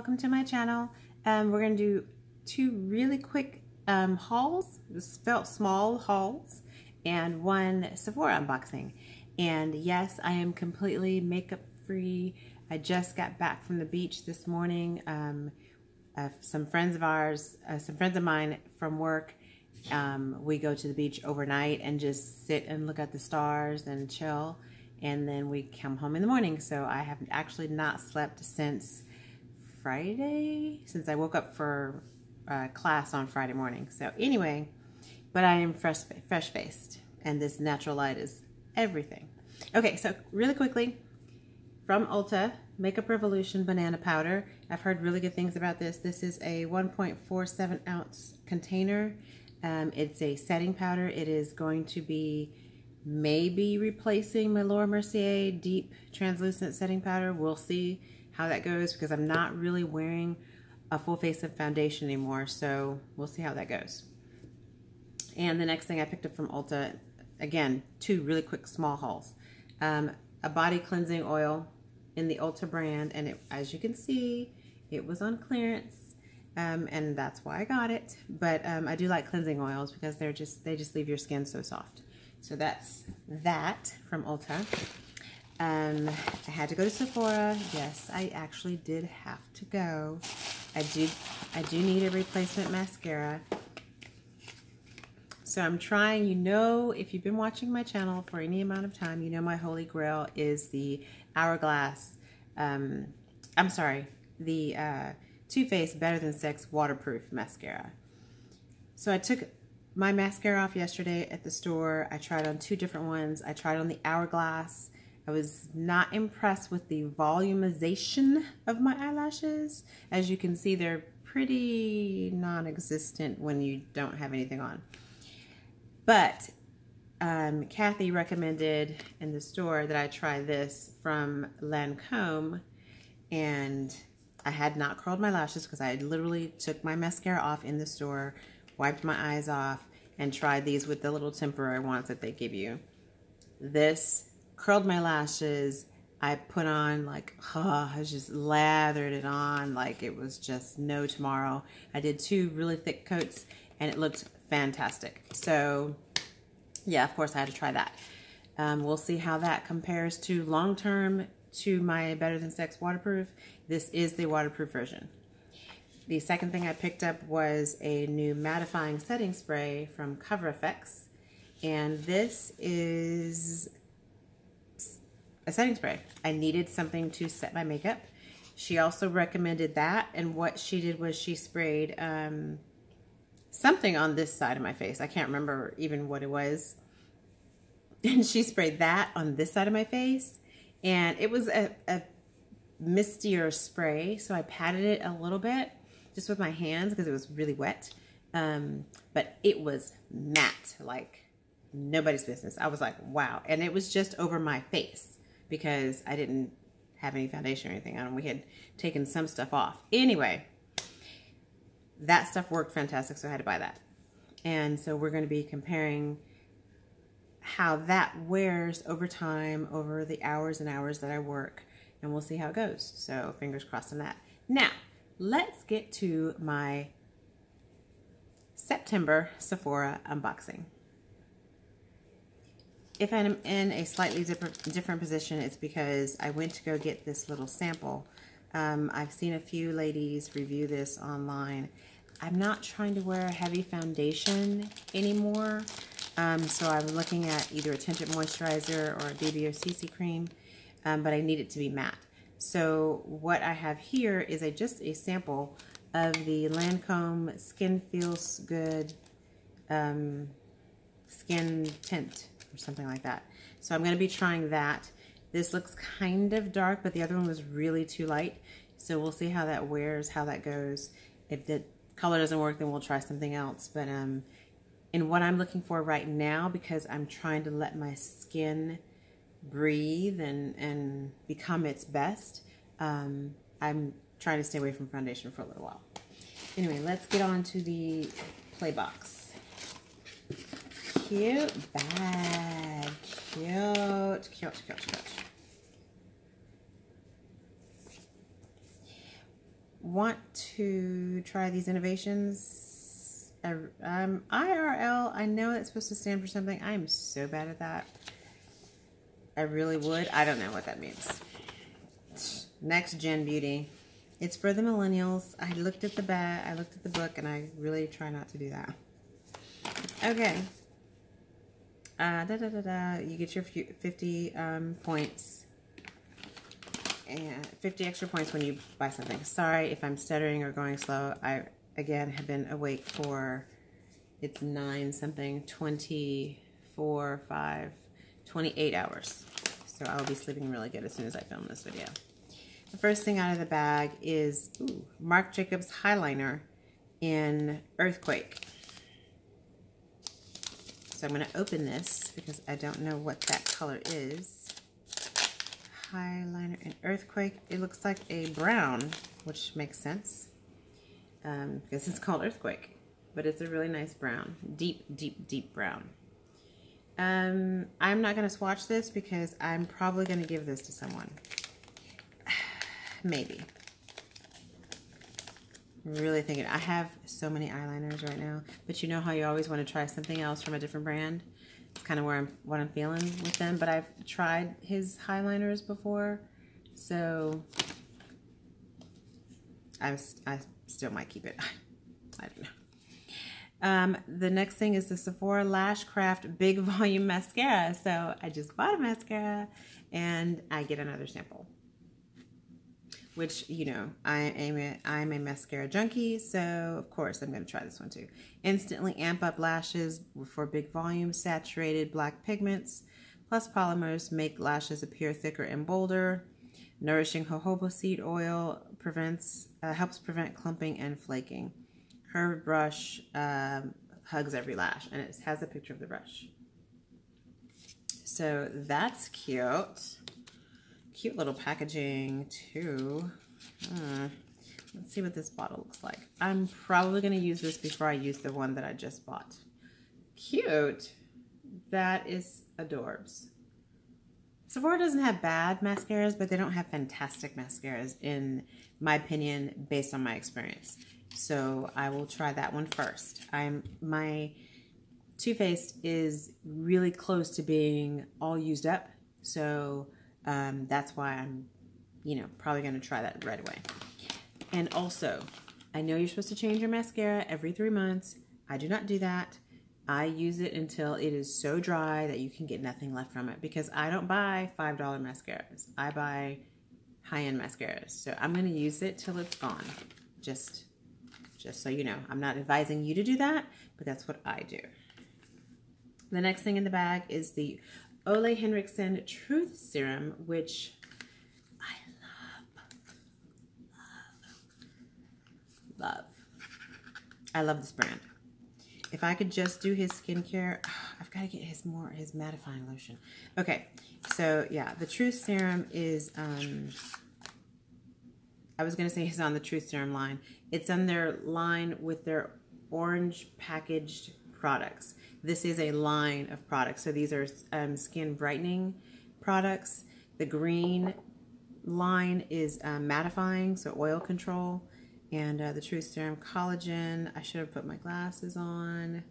welcome to my channel. Um, we're going to do two really quick um, hauls, felt small hauls, and one Sephora unboxing. And yes, I am completely makeup free. I just got back from the beach this morning. Um, uh, some friends of ours, uh, some friends of mine from work, um, we go to the beach overnight and just sit and look at the stars and chill. And then we come home in the morning. So I have actually not slept since Friday, since I woke up for uh, class on Friday morning. So anyway, but I am fresh, fresh faced and this natural light is everything. Okay, so really quickly, from Ulta, Makeup Revolution Banana Powder. I've heard really good things about this. This is a 1.47 ounce container. Um, it's a setting powder. It is going to be maybe replacing my Laura Mercier Deep Translucent Setting Powder. We'll see how that goes because I'm not really wearing a full face of foundation anymore. So we'll see how that goes. And the next thing I picked up from Ulta, again, two really quick small hauls. Um, a body cleansing oil in the Ulta brand. And it, as you can see, it was on clearance. Um, and that's why I got it. But um, I do like cleansing oils because they're just they just leave your skin so soft. So that's that from Ulta. Um, I had to go to Sephora. Yes, I actually did have to go. I do, I do need a replacement mascara. So I'm trying, you know, if you've been watching my channel for any amount of time, you know my holy grail is the Hourglass, um, I'm sorry, the uh, Too Faced Better Than Sex Waterproof Mascara. So I took my mascara off yesterday at the store. I tried on two different ones. I tried on the Hourglass I was not impressed with the volumization of my eyelashes. As you can see, they're pretty non-existent when you don't have anything on. But um, Kathy recommended in the store that I try this from Lancome and I had not curled my lashes because I literally took my mascara off in the store, wiped my eyes off, and tried these with the little temporary ones that they give you. This curled my lashes. I put on like, oh, I just lathered it on like it was just no tomorrow. I did two really thick coats and it looked fantastic. So yeah, of course I had to try that. Um, we'll see how that compares to long-term to my Better Than Sex waterproof. This is the waterproof version. The second thing I picked up was a new mattifying setting spray from Cover FX. And this is a setting spray. I needed something to set my makeup. She also recommended that, and what she did was she sprayed um, something on this side of my face. I can't remember even what it was. And she sprayed that on this side of my face, and it was a, a mistier spray, so I patted it a little bit just with my hands because it was really wet. Um, but it was matte, like nobody's business. I was like, wow. And it was just over my face because I didn't have any foundation or anything on. We had taken some stuff off. Anyway, that stuff worked fantastic, so I had to buy that. And so we're going to be comparing how that wears over time, over the hours and hours that I work, and we'll see how it goes. So fingers crossed on that. Now, let's get to my September Sephora unboxing if I'm in a slightly different, different position, it's because I went to go get this little sample. Um, I've seen a few ladies review this online. I'm not trying to wear a heavy foundation anymore, um, so I'm looking at either a tinted moisturizer or a BB or CC cream, um, but I need it to be matte. So what I have here is a just a sample of the Lancome Skin Feels Good um, Skin Tint or something like that. So I'm going to be trying that. This looks kind of dark, but the other one was really too light. So we'll see how that wears, how that goes. If the color doesn't work, then we'll try something else. But um, in what I'm looking for right now, because I'm trying to let my skin breathe and, and become its best, um, I'm trying to stay away from foundation for a little while. Anyway, let's get on to the play box cute bag. Cute, cute, cute, cute. want to try these innovations. Um, IRL, I know it's supposed to stand for something. I am so bad at that. I really would. I don't know what that means. Next Gen Beauty. It's for the millennials. I looked at the bag, I looked at the book, and I really try not to do that. Okay. Uh, da, da, da, da. You get your 50 um, points and 50 extra points when you buy something. Sorry if I'm stuttering or going slow. I, again, have been awake for, it's 9 something, 24, 5, 28 hours. So I will be sleeping really good as soon as I film this video. The first thing out of the bag is ooh, Marc Jacobs Highliner in Earthquake. So I'm going to open this because I don't know what that color is. Highliner in Earthquake. It looks like a brown, which makes sense um, because it's called Earthquake. But it's a really nice brown. Deep, deep, deep brown. Um, I'm not going to swatch this because I'm probably going to give this to someone. Maybe. Really thinking. I have so many eyeliners right now, but you know how you always want to try something else from a different brand? It's kind of where I'm, what I'm feeling with them, but I've tried his highliners before, so I'm, I still might keep it. I don't know. Um, the next thing is the Sephora Lash Craft Big Volume Mascara. So I just bought a mascara and I get another sample. Which, you know, I am a, I'm a mascara junkie, so of course I'm going to try this one too. Instantly amp up lashes for big volume, saturated black pigments, plus polymers make lashes appear thicker and bolder. Nourishing jojoba seed oil prevents uh, helps prevent clumping and flaking. Curved brush um, hugs every lash, and it has a picture of the brush. So that's cute. Cute little packaging too. Let's see what this bottle looks like. I'm probably going to use this before I use the one that I just bought. Cute. That is adorbs. Sephora doesn't have bad mascaras, but they don't have fantastic mascaras, in my opinion, based on my experience. So I will try that one first. I'm my Too Faced is really close to being all used up. So um, that's why I'm, you know, probably going to try that right away. And also, I know you're supposed to change your mascara every three months. I do not do that. I use it until it is so dry that you can get nothing left from it because I don't buy $5 mascaras. I buy high-end mascaras. So I'm going to use it till it's gone. Just just so you know. I'm not advising you to do that, but that's what I do. The next thing in the bag is the Ole Henriksen Truth Serum, which I love, love, love. I love this brand. If I could just do his skincare, I've got to get his more, his mattifying lotion. Okay, so yeah, the Truth Serum is, um, I was going to say he's on the Truth Serum line. It's on their line with their orange packaged products. This is a line of products. So these are um, skin brightening products. The green line is um, mattifying, so oil control. And uh, the Truth Serum Collagen. I should have put my glasses on.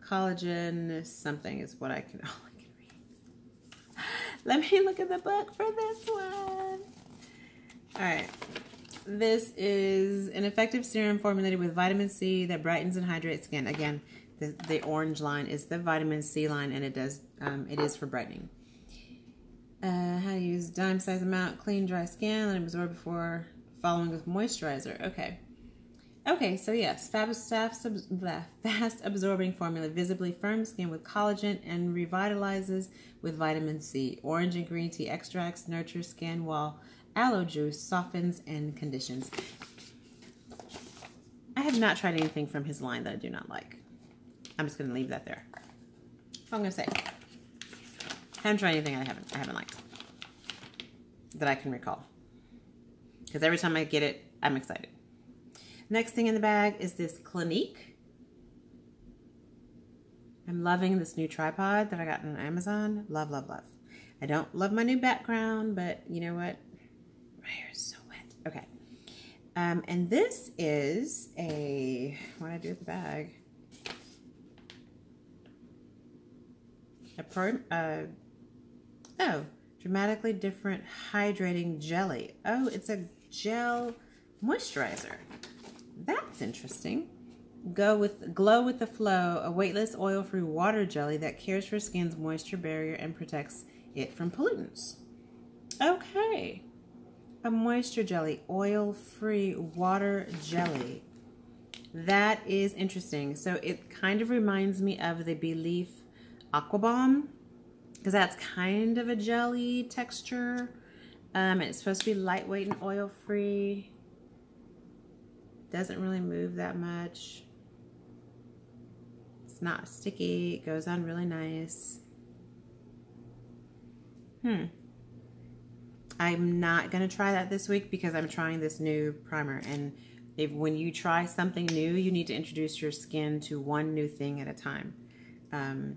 Collagen something is what I can, all I can read. Let me look at the book for this one. All right. This is an effective serum formulated with vitamin C that brightens and hydrates skin. Again, the, the orange line is the vitamin C line, and it does um, it is for brightening. Uh, how to use dime size amount, clean dry skin, let it absorb before following with moisturizer. Okay. Okay, so yes, fast, fast, fast absorbing formula, visibly firm skin with collagen and revitalizes with vitamin C. Orange and green tea extracts nurture skin while aloe juice softens and conditions. I have not tried anything from his line that I do not like. I'm just going to leave that there. I'm going to say. I haven't tried anything I haven't I haven't liked that I can recall. Because every time I get it, I'm excited. Next thing in the bag is this Clinique. I'm loving this new tripod that I got on Amazon. Love, love, love. I don't love my new background, but you know what? My hair is so wet. Okay. Um, and this is a, what did I do with the bag? A pro, uh, oh, dramatically different hydrating jelly. Oh, it's a gel moisturizer. That's interesting. Go with Glow with the Flow, a weightless oil-free water jelly that cares for skin's moisture barrier and protects it from pollutants. Okay. A moisture jelly, oil-free water jelly. That is interesting. So it kind of reminds me of the Belif Aqua Bomb because that's kind of a jelly texture. Um, it's supposed to be lightweight and oil-free. Doesn't really move that much. It's not sticky. It goes on really nice. Hmm. I'm not going to try that this week because I'm trying this new primer. And if when you try something new, you need to introduce your skin to one new thing at a time. Um,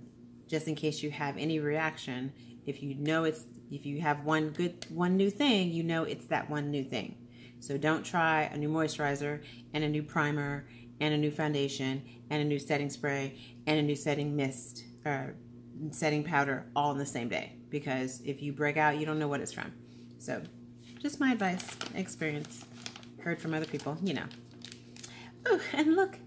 just in case you have any reaction. If you know it's, if you have one good, one new thing, you know it's that one new thing. So don't try a new moisturizer and a new primer and a new foundation and a new setting spray and a new setting mist or setting powder all in the same day because if you break out, you don't know what it's from. So just my advice, experience, heard from other people, you know. Oh, and look,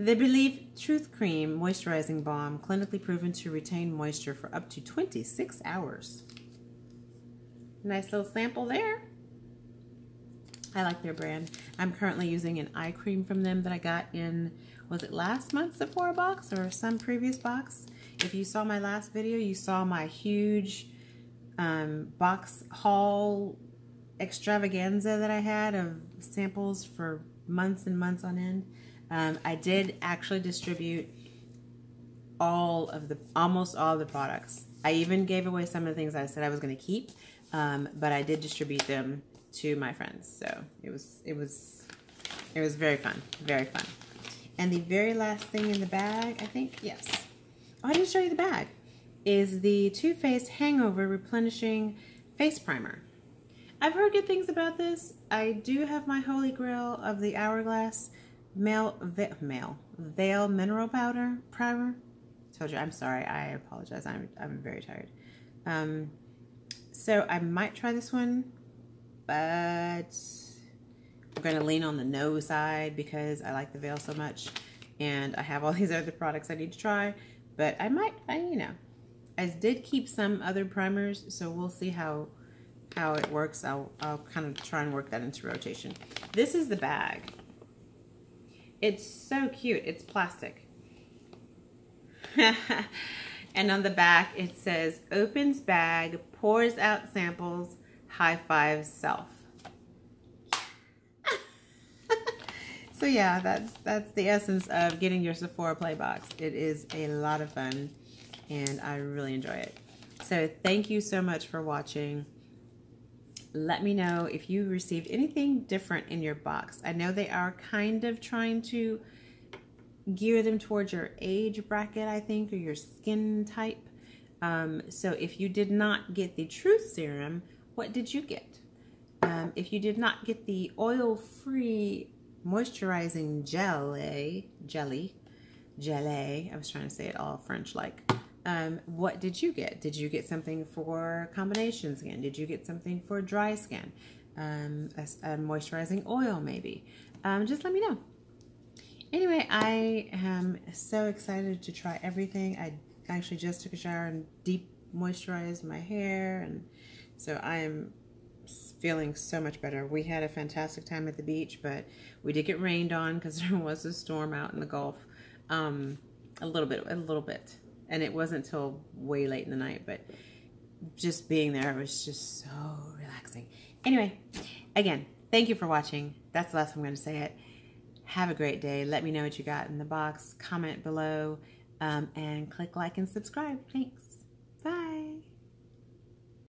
the Belif Truth Cream Moisturizing Balm, clinically proven to retain moisture for up to 26 hours. Nice little sample there. I like their brand. I'm currently using an eye cream from them that I got in, was it last month's Sephora box or some previous box? If you saw my last video, you saw my huge um, box haul extravaganza that I had of samples for months and months on end. Um, I did actually distribute all of the, almost all the products. I even gave away some of the things I said I was going to keep, um, but I did distribute them to my friends. So it was, it was, it was very fun, very fun. And the very last thing in the bag, I think, yes. Oh, I didn't show you the bag, is the Too Faced Hangover Replenishing Face Primer. I've heard good things about this. I do have my holy grail of the Hourglass Male, ve male Veil Mineral Powder Primer. Told you, I'm sorry. I apologize. I'm, I'm very tired. Um, so I might try this one, but I'm going to lean on the no side because I like the Veil so much. And I have all these other products I need to try. But I might, I, you know, I did keep some other primers, so we'll see how how it works. I'll, I'll kind of try and work that into rotation. This is the bag. It's so cute. It's plastic. and on the back it says, opens bag, pours out samples, high five self. so yeah, that's, that's the essence of getting your Sephora Play box. It is a lot of fun and I really enjoy it. So thank you so much for watching let me know if you received anything different in your box. I know they are kind of trying to gear them towards your age bracket, I think, or your skin type. Um, so if you did not get the Truth Serum, what did you get? Um, if you did not get the oil-free moisturizing jelly, jelly, jelly, I was trying to say it all French-like, um, what did you get? Did you get something for combination skin? Did you get something for dry skin? Um, a, a, moisturizing oil maybe? Um, just let me know. Anyway, I am so excited to try everything. I actually just took a shower and deep moisturized my hair and so I am feeling so much better. We had a fantastic time at the beach, but we did get rained on because there was a storm out in the Gulf. Um, a little bit, a little bit and it wasn't until way late in the night, but just being there was just so relaxing. Anyway, again, thank you for watching. That's the last I'm going to say it. Have a great day. Let me know what you got in the box. Comment below um, and click like and subscribe. Thanks.